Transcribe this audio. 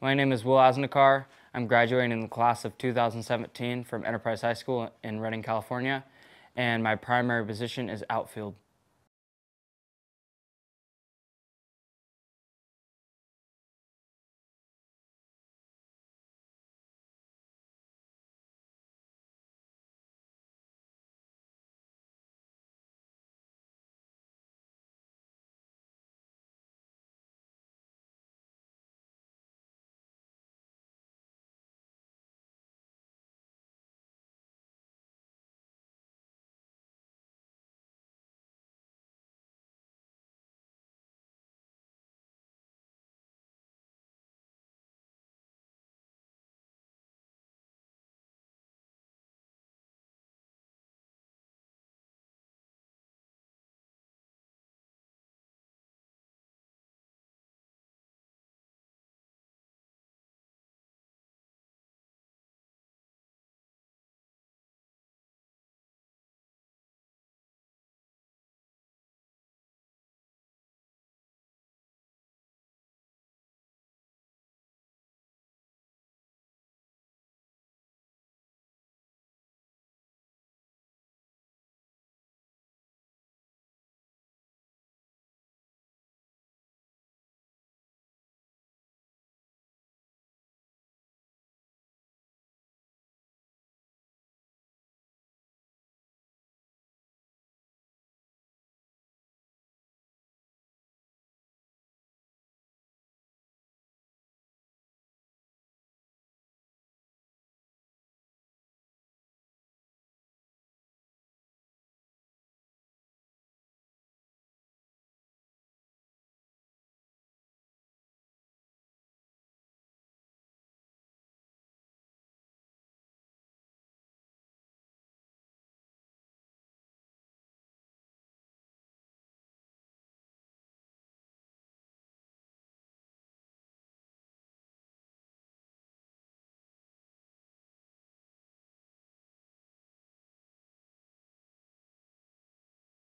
My name is Will Asnicar. I'm graduating in the class of 2017 from Enterprise High School in Redding, California, and my primary position is outfield.